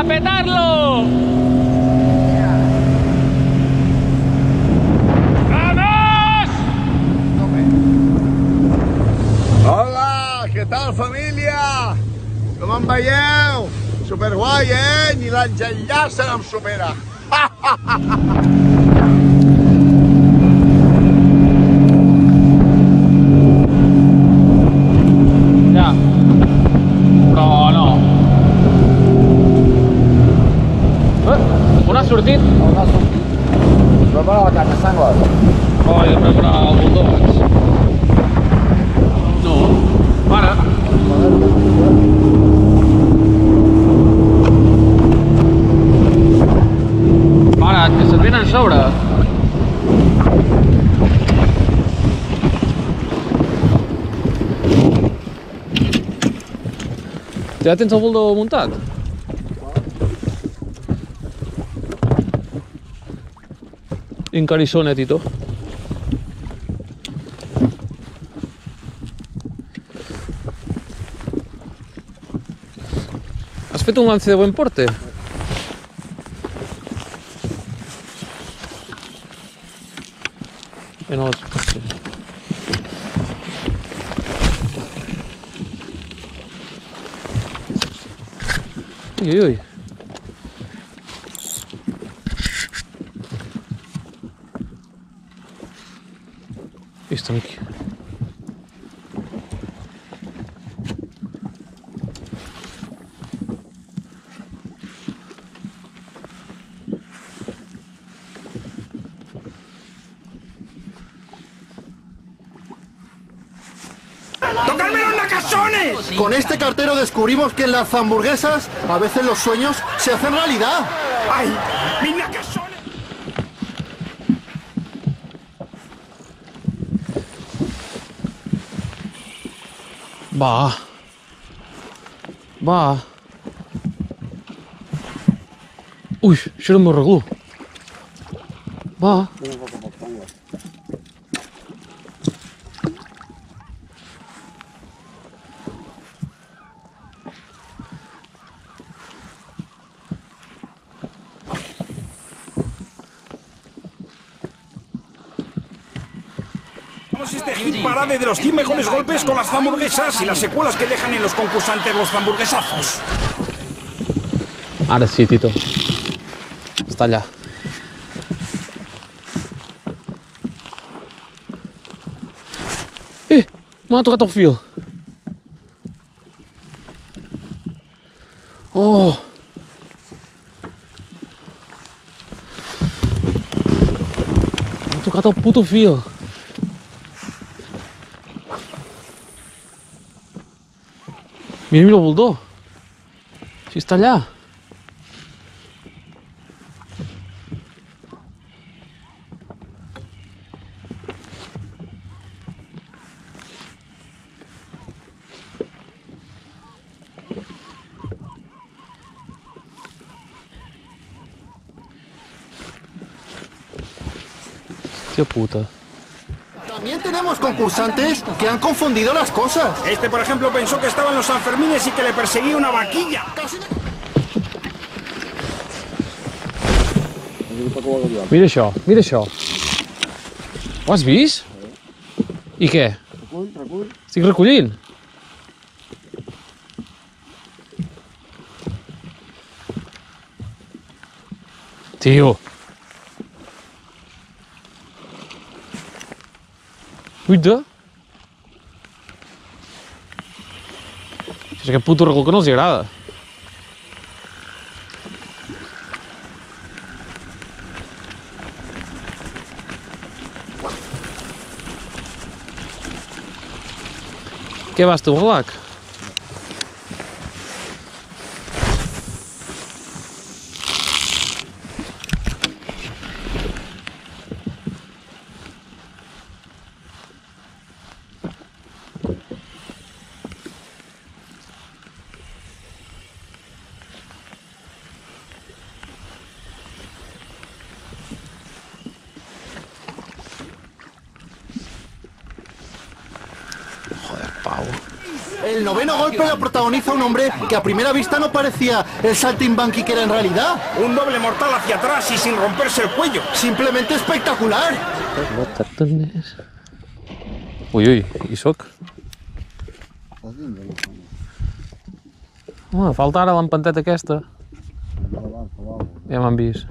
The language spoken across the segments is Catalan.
¡A petarlo! ¡Vamos! Hola, ¿qué tal familia? Com em ¡Super guay eh? Ni l'Àngel se em supera! Fii atent montado? En muntat. Incarisone Tito. Has fet un lance de buen porte? En Ui, ui. Isto aqui. ¡Tocadme los Con este cartero descubrimos que en las hamburguesas a veces los sueños se hacen realidad. ¡Ay! ¡Mis Va. Va. Uy, yo lo me Va. este hit parade de los 100 mejores golpes con las hamburguesas y las secuelas que dejan en los concursantes los hamburguesazos. Ahora sí, Tito. Está allá. Eh, me ha tocado un Oh. Me ha tocado puto fio. Miren, lo voltó. Si sí está allá. Puta. concursantes que han confundido las cosas. Este, por ejemplo, pensó que estaban los Sanfermines y que le perseguía una vaquilla. Mire yo, mire yo. has y ¿Y qué? Recull, recull. Uite. És que puto regol que no els agrada. ¿Qué vas tu, Black? la protagoniza un hombre que a primera vista no parecía el saltimbanqui que era en realidad. Un doble mortal hacia atrás y sin romperse el cuello. Simplemente espectacular. Uy, uy, Isok. soc? falta ara l'empanteta aquesta. Ja m'han vist.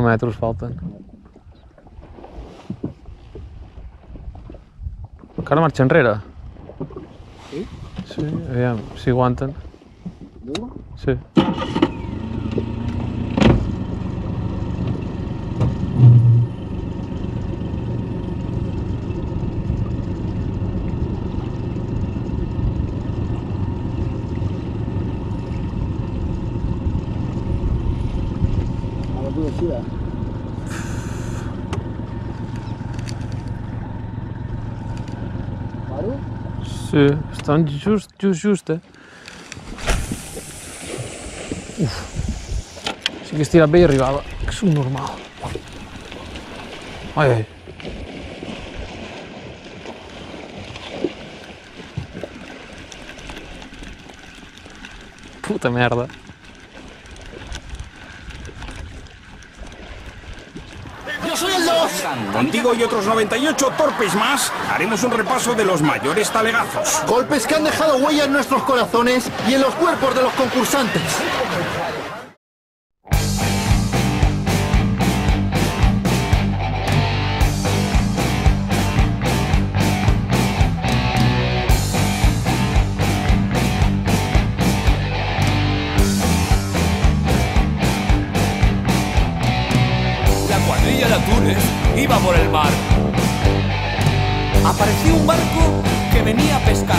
metros faltan Encara marxa enrere? Sí? Sí, aviam, si aguanten. Sí. aqui, ó. Sim, estão de justo, de justa. Uf. Sì che stira ben arrivava, su normale. Ai, ai. Puta merda. Contigo y otros 98 torpes más, haremos un repaso de los mayores talegazos. Golpes que han dejado huella en nuestros corazones y en los cuerpos de los concursantes. apareció un barco que venía a pescar.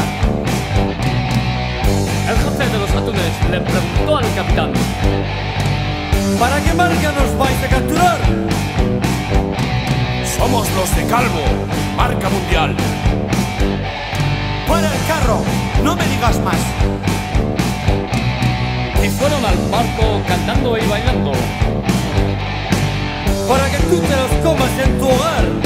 El jefe de los atunes le preguntó al capitán. ¿Para qué marca nos vais a capturar? Somos los de Calvo, marca mundial. ¡Fuera el carro! ¡No me digas más! Y fueron al barco cantando y bailando. Para que tú te los comas en tu hogar.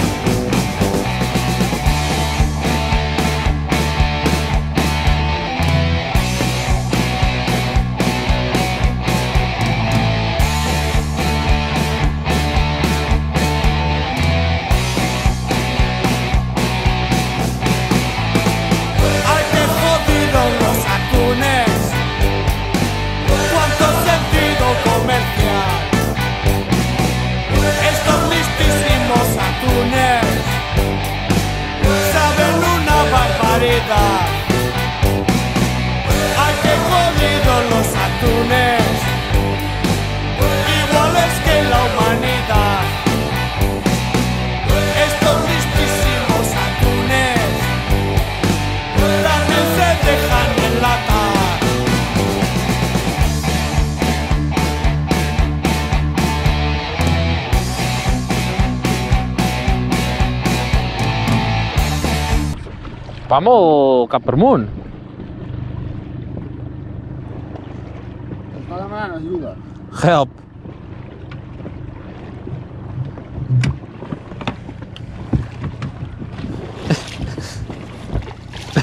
Va molt cap per amunt. Està demanant ajuda. Help.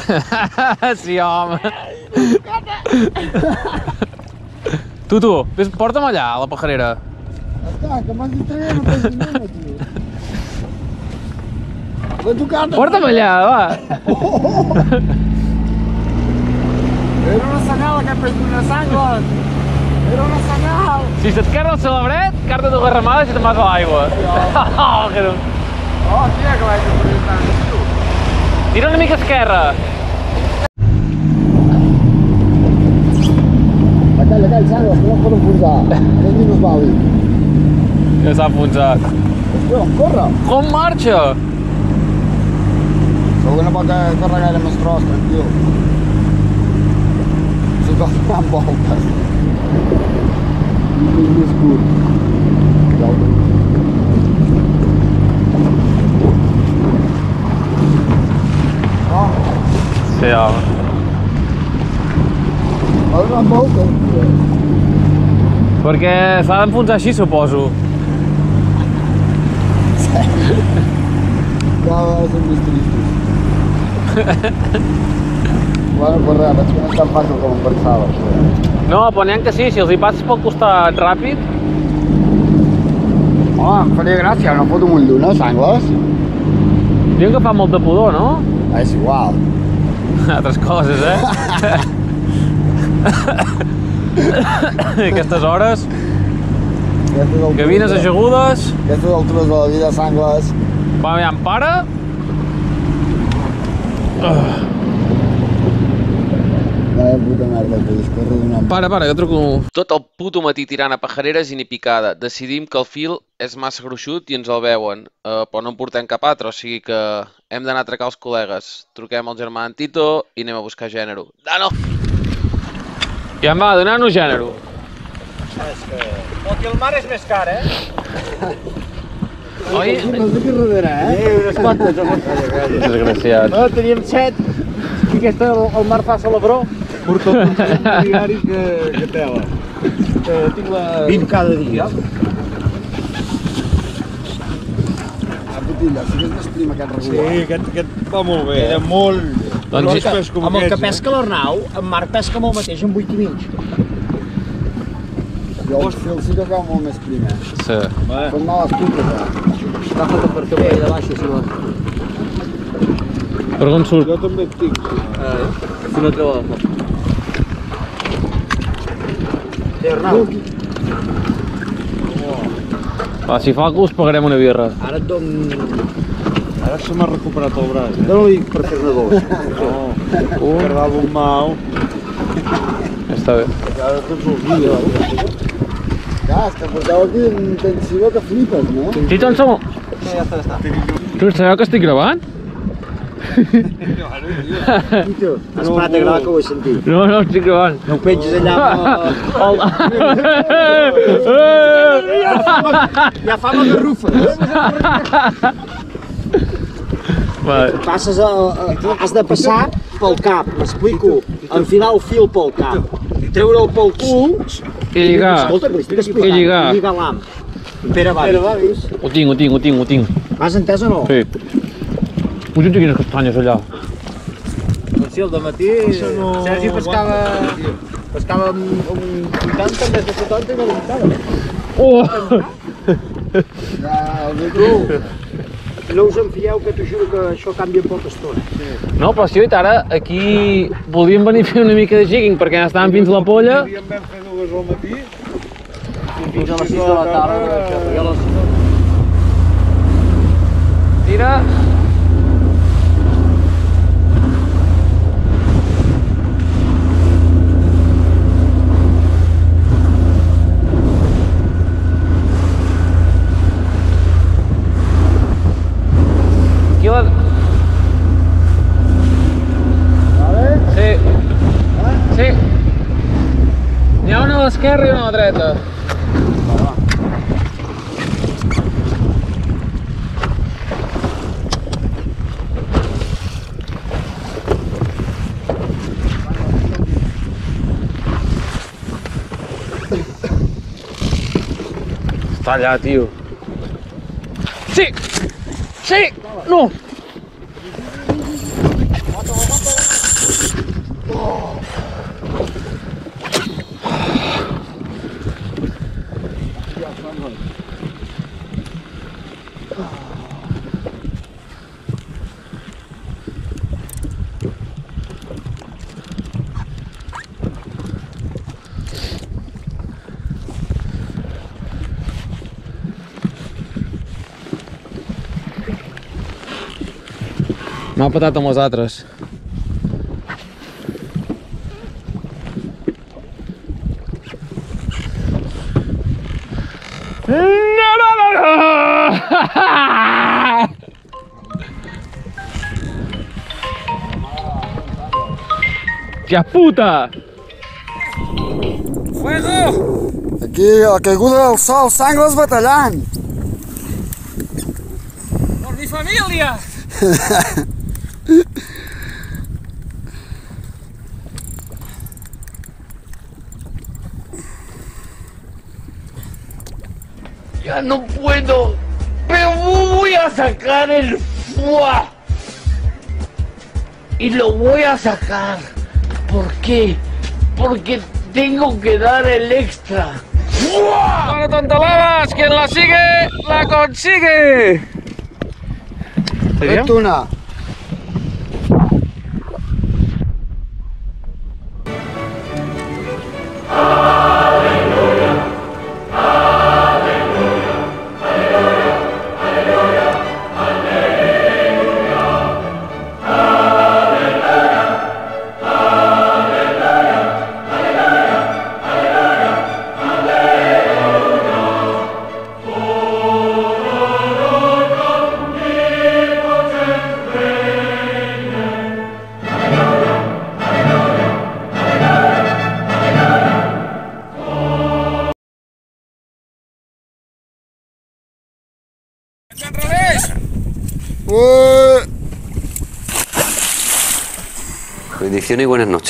sí, home. tu, tu, porta'm allà, a la pajarera. Està, que m'has dit que no pots nena, tio. Educada. Porta'm allà, va. Oh, oh. Era una senyal, que ha fet una sangla. Era una senyal. Si se't s'esquerra el celebret, carta dues ramades i te'n vas a l'aigua. Oh, que no. Oh, tia, que vaig a Tira una mica esquerra. Aquell, aquell, sangles, que no es pot enfonsar. És minus vàlid. Ja s'ha enfonsat. Hòstia, corre. Com marxa? Jogando para carregar ele nos troços, tranquilo. Você dar uma volta. Muito escuro. Legal. Ó. Ceava. Olha uma volta. Perquè s'ha d'enfonsar així, suposo. Cada vegada són més tristos. Bueno, pues res, veig que eh? no és tan fàcil com em pensava, No, però n'hi que sí, si els hi passes pel costat ràpid... Home, em faria gràcia, no foto un lluna, sangles. Diuen que fa molta pudor, no? Ah, És igual. Altres coses, eh? Aquestes hores, Cabines altures, ajagudes... Aquestes altres de la vida, sangles. Va, aviam, para Para, para, que truco... Tot el puto matí tirant a pajareres i ni picada. Decidim que el fil és massa gruixut i ens el veuen, uh, però no en portem cap altre, o sigui que hem d'anar a atracar els col·legues. Truquem al germà Tito i anem a buscar gènere. Dano! I em va, donar-nos gènere. És que... El que el mar és més car, eh? Oi? què Desgraciat. No, teníem set. I aquesta el, el mar fa celebró. Porto un diari que, que tela. Eh, tinc la... 20 cada dia. Ah, Botilla, si més prim aquest regular. Sí, aquest, aquest va molt bé, era eh? molt... Doncs, amb el que eh? pesca l'Arnau, en Marc pesca amb el mateix, amb 8 i mig. Jo Eu, eu zic veu molt més mespline. Să... Până la ascultă, da. Dacă Està fet per la și allà baix, si vols. Per on surt? Jo també et tinc. si fa gust, pagarem una birra. Ara don... Ara se m'ha recuperat el braç, eh? Dóna-li per fer-ne dos. No, un... Cardava un mal. Està bé. Ara tots els dies. Ah, és que porteu aquí intensiva que flipes, no? Tito, on som? No, Tu sabeu que estic gravant? no, espera't a gravar que ho sentit. No, no, estic gravant. No ho penges allà amb... Hola! Ja fa magarrufes. Vale. Passes a, a, has de passar pel cap, m'explico, enfilar el fil pel cap, treure'l pel cul he llegat. Escolta'm, li He l'am. Pere Ho tinc, ho tinc, ho tinc, ho tinc. M'has entès o no? Sí. Puja quines castanyes allà. Doncs sí, el dematí Sergi pescava... Pescava amb un 80, més de 70 i no l'untava. Oh! Ja, el no us enfieu, que t'ho juro que això canvia en poca estona. Sí. No, però si ara aquí volíem venir a fer una mica de jigging perquè ja estàvem fins la polla dues al matí i fins a les 6 de la tarda, que a les 6 Tira. Está allá, tío. ¡Sí! ¡Sí! ¡No! M'ha patat amb els altres. No, no, no, no! ¡Qué puta! ¡Fuego! Aquí, la caiguda del sol, sangles batallant! ¡Por mi familia! Ya no puedo, pero voy a sacar el fuá. Y lo voy a sacar. ¿Por qué? Porque tengo que dar el extra. ¡Fuá! ¡Tontolabas! ¡Quien la sigue, la consigue! ¿Sería? bendiciones y buenas noches.